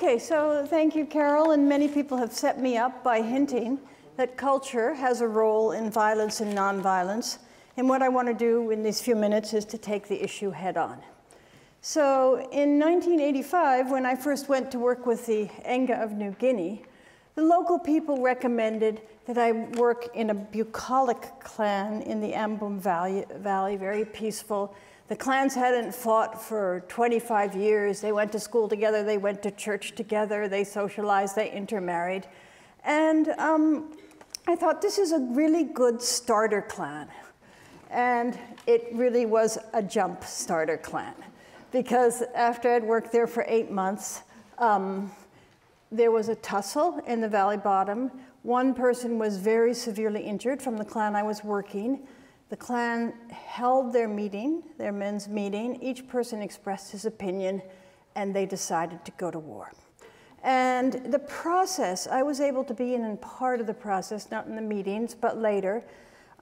Okay, so thank you, Carol, and many people have set me up by hinting that culture has a role in violence and nonviolence. And what I want to do in these few minutes is to take the issue head on. So in 1985, when I first went to work with the Enga of New Guinea, the local people recommended that I work in a bucolic clan in the Ambum Valley, Valley, very peaceful. The clans hadn't fought for 25 years. They went to school together, they went to church together, they socialized, they intermarried. And um, I thought this is a really good starter clan. And it really was a jump starter clan because after I'd worked there for eight months, um, there was a tussle in the valley bottom. One person was very severely injured from the clan I was working. The clan held their meeting, their men's meeting. Each person expressed his opinion, and they decided to go to war. And the process, I was able to be in part of the process, not in the meetings, but later.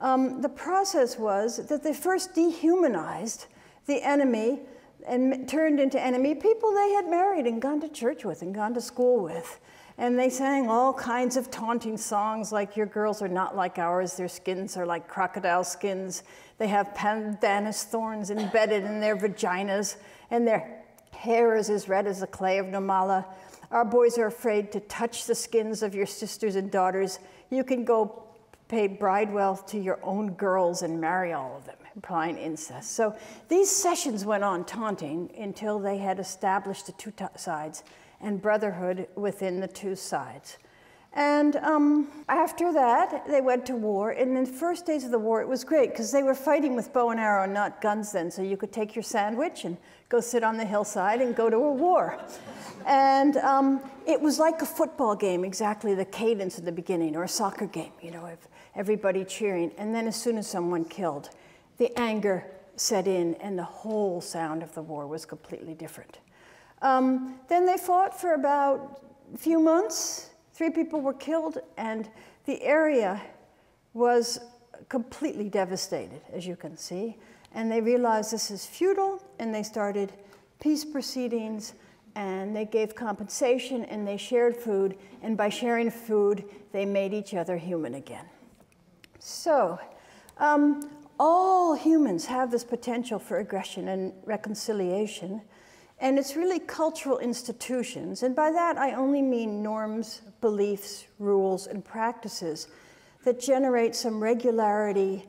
Um, the process was that they first dehumanized the enemy and turned into enemy people they had married and gone to church with and gone to school with. And they sang all kinds of taunting songs like, Your girls are not like ours, their skins are like crocodile skins. They have pandanus thorns embedded in their vaginas, and their hair is as red as the clay of Nomala. Our boys are afraid to touch the skins of your sisters and daughters. You can go pay bride wealth to your own girls and marry all of them implying incest. So these sessions went on taunting until they had established the two sides and brotherhood within the two sides. And um, after that, they went to war. And in the first days of the war, it was great because they were fighting with bow and arrow, not guns then. So you could take your sandwich and go sit on the hillside and go to a war. And um, it was like a football game, exactly the cadence at the beginning, or a soccer game, you know, everybody cheering. And then as soon as someone killed, the anger set in and the whole sound of the war was completely different. Um, then they fought for about a few months. Three people were killed, and the area was completely devastated, as you can see. And they realized this is futile, and they started peace proceedings, and they gave compensation, and they shared food, and by sharing food, they made each other human again. So, um, all humans have this potential for aggression and reconciliation, and it's really cultural institutions. And by that, I only mean norms, beliefs, rules, and practices that generate some regularity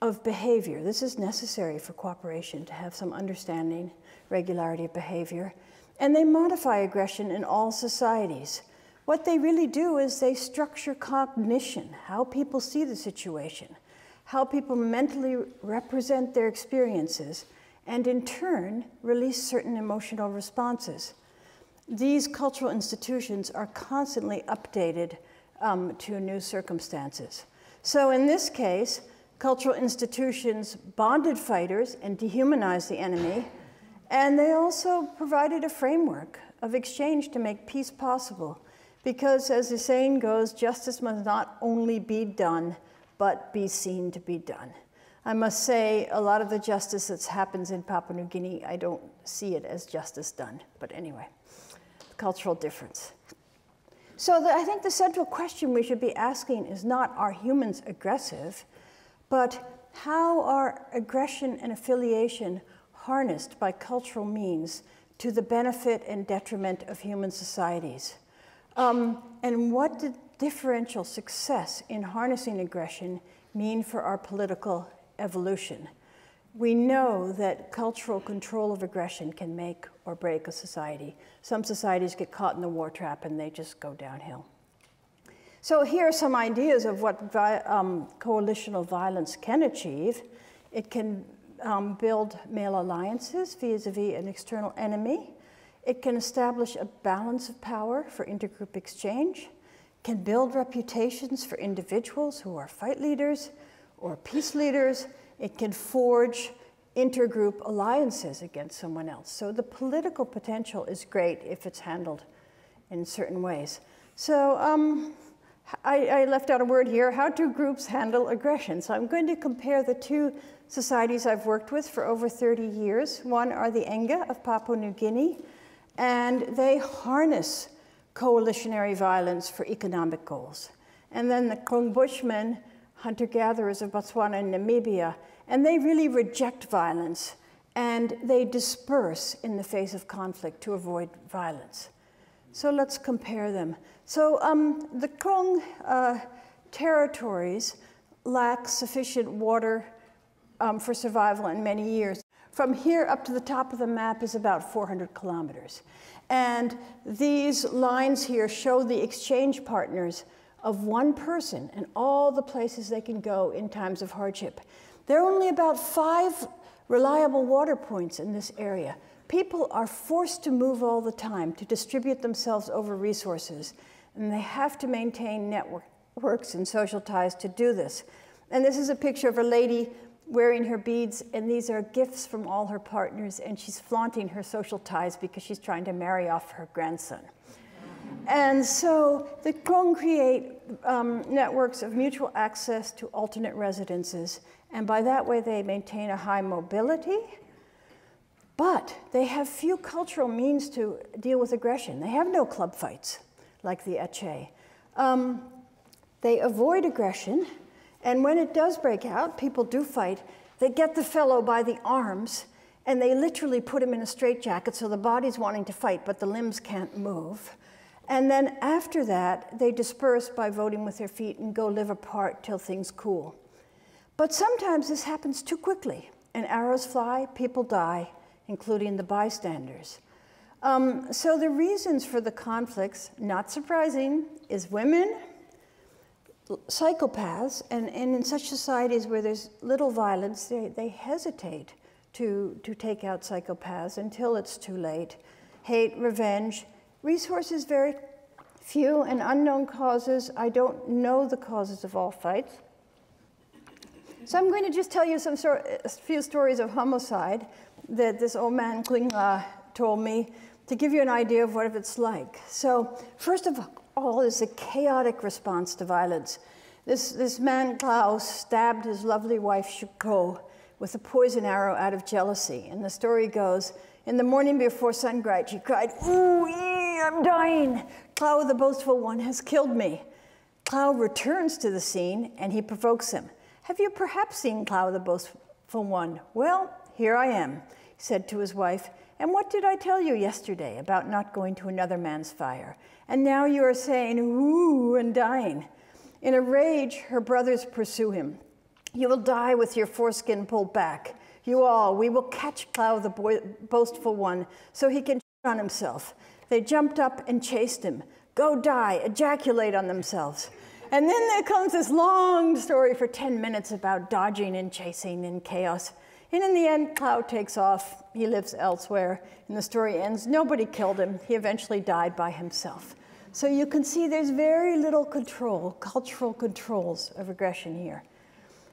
of behavior. This is necessary for cooperation to have some understanding, regularity of behavior. And they modify aggression in all societies. What they really do is they structure cognition, how people see the situation how people mentally represent their experiences, and in turn, release certain emotional responses. These cultural institutions are constantly updated um, to new circumstances. So in this case, cultural institutions bonded fighters and dehumanized the enemy, and they also provided a framework of exchange to make peace possible. Because as the saying goes, justice must not only be done, but be seen to be done. I must say, a lot of the justice that happens in Papua New Guinea, I don't see it as justice done. But anyway, cultural difference. So the, I think the central question we should be asking is not are humans aggressive, but how are aggression and affiliation harnessed by cultural means to the benefit and detriment of human societies? Um, and what did differential success in harnessing aggression mean for our political evolution? We know that cultural control of aggression can make or break a society. Some societies get caught in the war trap and they just go downhill. So here are some ideas of what um, coalitional violence can achieve. It can um, build male alliances vis-a-vis -vis an external enemy. It can establish a balance of power for intergroup exchange can build reputations for individuals who are fight leaders or peace leaders. It can forge intergroup alliances against someone else. So the political potential is great if it's handled in certain ways. So um, I, I, left out a word here, how do groups handle aggression? So I'm going to compare the two societies I've worked with for over 30 years. One are the Enga of Papua New Guinea, and they harness coalitionary violence for economic goals. And then the Kung Bushmen, hunter-gatherers of Botswana and Namibia, and they really reject violence and they disperse in the face of conflict to avoid violence. So let's compare them. So um, the Kung uh, territories lack sufficient water um, for survival in many years. From here up to the top of the map is about 400 kilometers. And these lines here show the exchange partners of one person and all the places they can go in times of hardship. There are only about five reliable water points in this area. People are forced to move all the time to distribute themselves over resources, and they have to maintain networks and social ties to do this. And this is a picture of a lady wearing her beads, and these are gifts from all her partners, and she's flaunting her social ties because she's trying to marry off her grandson. And so the Kung create um, networks of mutual access to alternate residences, and by that way they maintain a high mobility, but they have few cultural means to deal with aggression. They have no club fights like the Ache. Um, they avoid aggression, and when it does break out, people do fight. They get the fellow by the arms and they literally put him in a straitjacket so the body's wanting to fight, but the limbs can't move. And then after that, they disperse by voting with their feet and go live apart till things cool. But sometimes this happens too quickly, and arrows fly, people die, including the bystanders. Um, so the reasons for the conflicts, not surprising, is women, psychopaths, and, and in such societies where there's little violence, they, they hesitate to, to take out psychopaths until it's too late. Hate, revenge, resources very few and unknown causes. I don't know the causes of all fights. So I'm going to just tell you some sort, a few stories of homicide that this old man Klingla told me to give you an idea of what it's like. So first of all is a chaotic response to violence. This, this man Klaus stabbed his lovely wife Shuko with a poison arrow out of jealousy. And the story goes, in the morning before sunrise, she cried, ooh, I'm dying. Clow the boastful one has killed me. Clow returns to the scene and he provokes him. Have you perhaps seen Clow the boastful one? Well, here I am, he said to his wife. And what did I tell you yesterday about not going to another man's fire? And now you are saying, ooh, and dying. In a rage, her brothers pursue him. You will die with your foreskin pulled back. You all, we will catch Clow the boastful one so he can on himself. They jumped up and chased him. Go die, ejaculate on themselves. And then there comes this long story for 10 minutes about dodging and chasing and chaos. And in the end, Clow takes off. He lives elsewhere. And the story ends nobody killed him. He eventually died by himself. So you can see there's very little control, cultural controls of aggression here.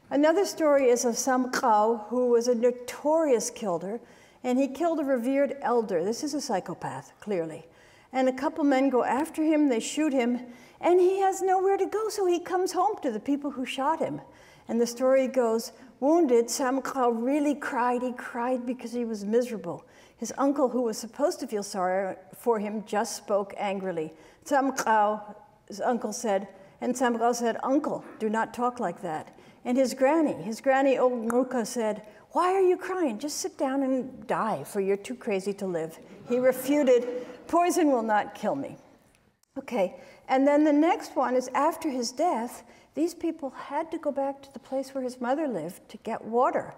Another story is of Sam Kau, who was a notorious killer, and he killed a revered elder. This is a psychopath, clearly. And a couple men go after him, they shoot him, and he has nowhere to go, so he comes home to the people who shot him. And the story goes, wounded, Sam Kau really cried. He cried because he was miserable. His uncle, who was supposed to feel sorry for him, just spoke angrily. Sam Kau, his uncle said, and Sam Kau said, Uncle, do not talk like that. And his granny, his granny, old Nuka, said, Why are you crying? Just sit down and die, for you're too crazy to live. He refuted, Poison will not kill me. Okay, and then the next one is after his death, these people had to go back to the place where his mother lived to get water.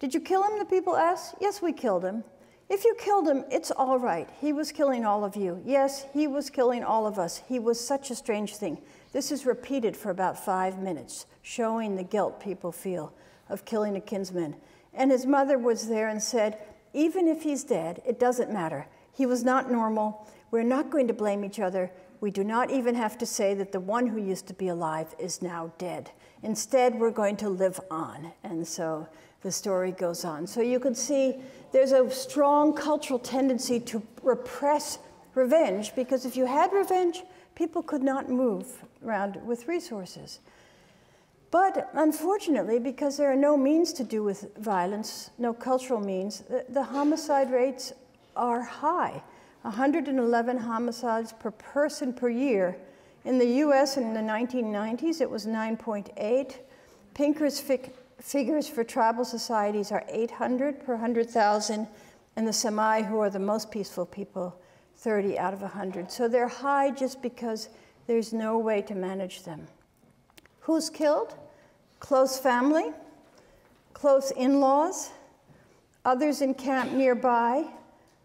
Did you kill him? The people asked. Yes, we killed him. If you killed him, it's all right. He was killing all of you. Yes, he was killing all of us. He was such a strange thing. This is repeated for about five minutes, showing the guilt people feel of killing a kinsman. And his mother was there and said, Even if he's dead, it doesn't matter. He was not normal. We're not going to blame each other. We do not even have to say that the one who used to be alive is now dead. Instead, we're going to live on. And so the story goes on. So you can see there's a strong cultural tendency to repress revenge because if you had revenge, people could not move around with resources. But unfortunately, because there are no means to do with violence, no cultural means, the, the homicide rates are high. 111 homicides per person per year. In the US in the 1990s, it was 9.8. Pinker's figures for tribal societies are 800 per 100,000, and the Semai, who are the most peaceful people, 30 out of 100. So they're high just because there's no way to manage them. Who's killed? Close family, close in laws, others in camp nearby,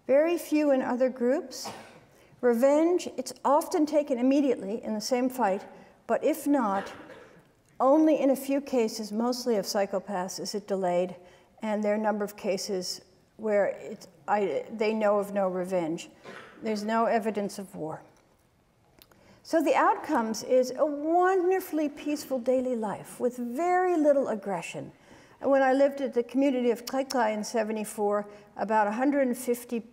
very few in other groups. Revenge, it's often taken immediately in the same fight, but if not, only in a few cases, mostly of psychopaths, is it delayed, and there are a number of cases where I, they know of no revenge. There's no evidence of war. So the outcomes is a wonderfully peaceful daily life with very little aggression. And when I lived at the community of Kaikai in 74, about 150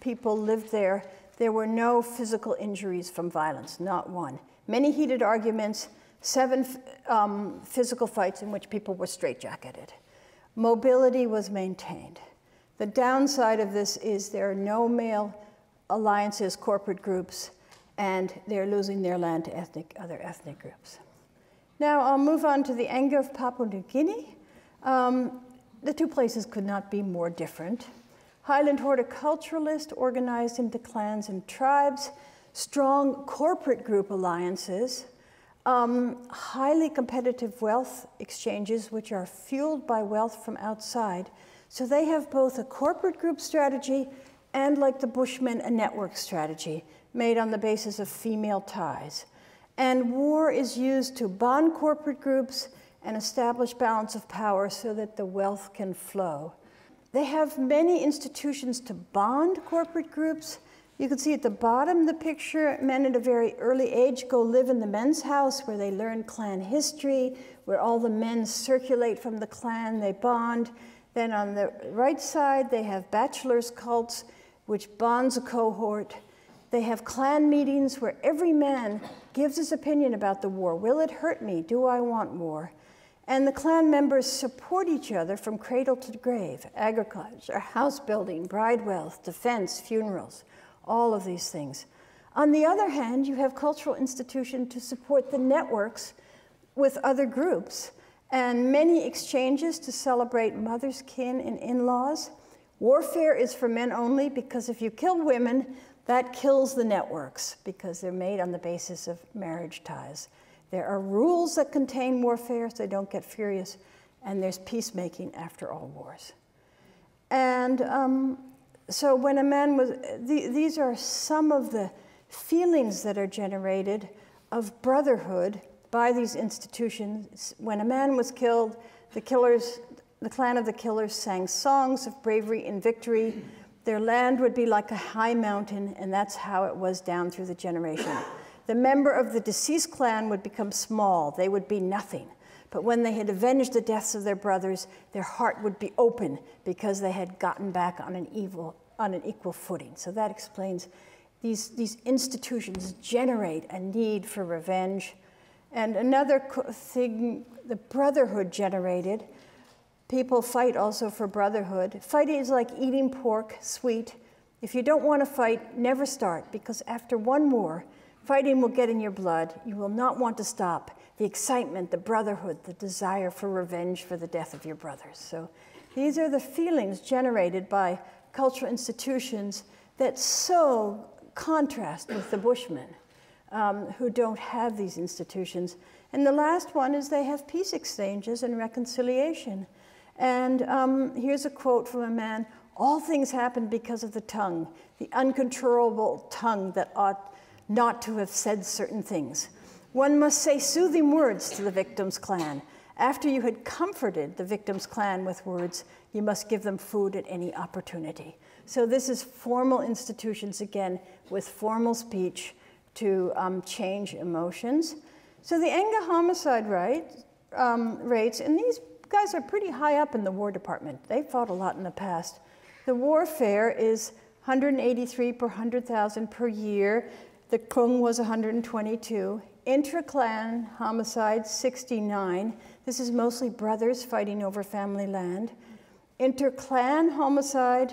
people lived there. There were no physical injuries from violence, not one. Many heated arguments, seven um, physical fights in which people were straitjacketed. Mobility was maintained. The downside of this is there are no male alliances, corporate groups, and they're losing their land to ethnic, other ethnic groups. Now I'll move on to the Enga of Papua New Guinea. Um, the two places could not be more different. Highland horticulturalists organized into clans and tribes, strong corporate group alliances, um, highly competitive wealth exchanges, which are fueled by wealth from outside. So they have both a corporate group strategy and, like the Bushmen, a network strategy made on the basis of female ties. And war is used to bond corporate groups and establish balance of power so that the wealth can flow. They have many institutions to bond corporate groups. You can see at the bottom the picture, men at a very early age go live in the men's house where they learn clan history, where all the men circulate from the clan, they bond. Then on the right side, they have bachelor's cults, which bonds a cohort. They have clan meetings where every man gives his opinion about the war. Will it hurt me? Do I want war? And the clan members support each other from cradle to grave agriculture, house building, bride wealth, defense, funerals, all of these things. On the other hand, you have cultural institutions to support the networks with other groups and many exchanges to celebrate mother's kin and in laws. Warfare is for men only because if you kill women, that kills the networks because they're made on the basis of marriage ties. There are rules that contain warfare so they don't get furious, and there's peacemaking after all wars. And um, so when a man was, the, these are some of the feelings that are generated of brotherhood by these institutions. When a man was killed, the killers, the clan of the killers sang songs of bravery and victory. Their land would be like a high mountain, and that's how it was down through the generation the member of the deceased clan would become small, they would be nothing. But when they had avenged the deaths of their brothers, their heart would be open because they had gotten back on an, evil, on an equal footing. So that explains these, these institutions generate a need for revenge. And another thing the brotherhood generated, people fight also for brotherhood. Fighting is like eating pork, sweet. If you don't want to fight, never start because after one war, Fighting will get in your blood. You will not want to stop. The excitement, the brotherhood, the desire for revenge for the death of your brothers. So these are the feelings generated by cultural institutions that so contrast with the Bushmen, um, who don't have these institutions. And the last one is they have peace exchanges and reconciliation. And um, here's a quote from a man All things happen because of the tongue, the uncontrollable tongue that ought not to have said certain things. One must say soothing words to the victim's clan. After you had comforted the victim's clan with words, you must give them food at any opportunity. So this is formal institutions, again, with formal speech to um, change emotions. So the Enga homicide rate, um, rates, and these guys are pretty high up in the War Department. They fought a lot in the past. The warfare is 183 per 100,000 per year. The Kung was 122. Intra-clan homicide, 69. This is mostly brothers fighting over family land. Inter-clan homicide,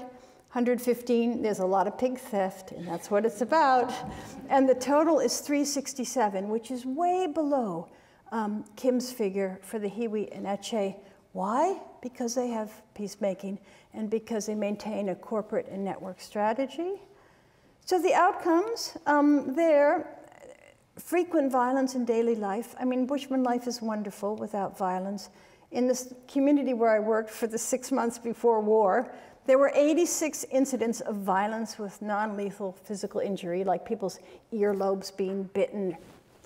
115, there's a lot of pig theft, and that's what it's about. And the total is 367, which is way below um, Kim's figure for the Hiwi and Ache. Why? Because they have peacemaking and because they maintain a corporate and network strategy. So the outcomes um, there, frequent violence in daily life. I mean, Bushman life is wonderful without violence. In this community where I worked for the six months before war, there were 86 incidents of violence with non-lethal physical injury, like people's earlobes being bitten,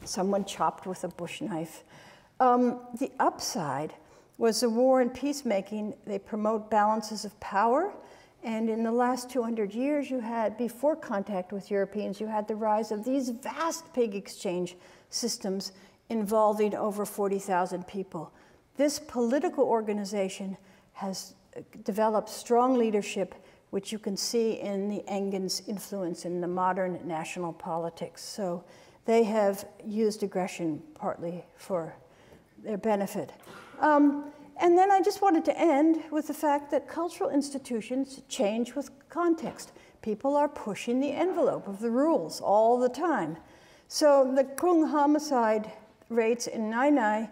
someone chopped with a bush knife. Um, the upside was the war and peacemaking. They promote balances of power. And in the last 200 years, you had, before contact with Europeans, you had the rise of these vast pig exchange systems involving over 40,000 people. This political organization has developed strong leadership, which you can see in the Engen's influence in the modern national politics. So they have used aggression partly for their benefit. Um, and then I just wanted to end with the fact that cultural institutions change with context. People are pushing the envelope of the rules all the time. So the Kung homicide rates in Nyae Nyae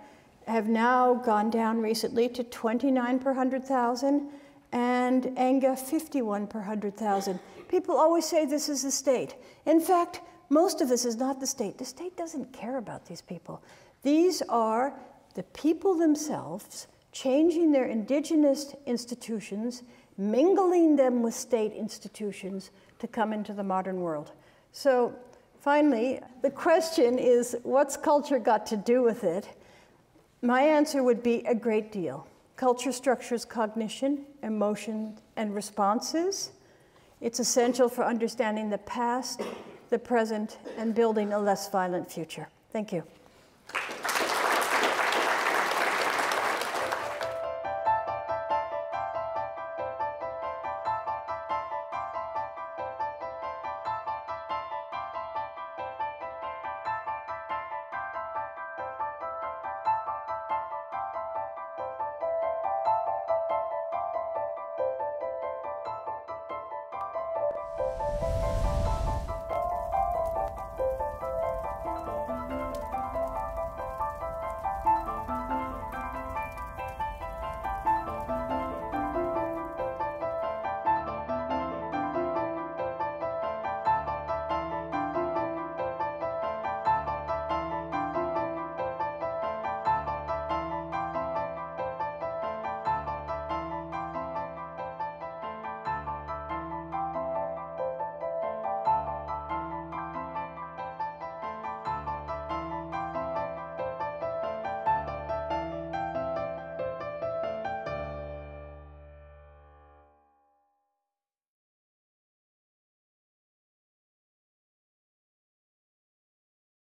have now gone down recently to 29 per 100,000 and Enga 51 per 100,000. People always say this is the state. In fact, most of this is not the state. The state doesn't care about these people. These are the people themselves changing their indigenous institutions, mingling them with state institutions to come into the modern world. So finally, the question is, what's culture got to do with it? My answer would be a great deal. Culture structures cognition, emotion, and responses. It's essential for understanding the past, the present, and building a less violent future. Thank you.